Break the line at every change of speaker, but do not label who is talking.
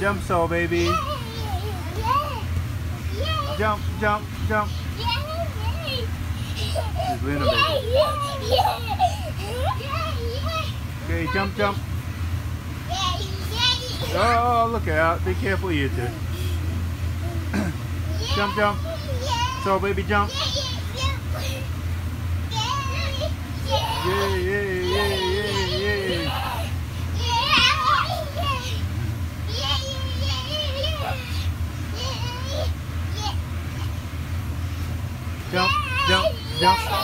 Jump, so baby. Jump, jump, jump. She's Luna, baby. Okay, jump, jump. Oh, look out. Be careful, you two. Jump, jump. So, baby, jump. jump, jump, jump.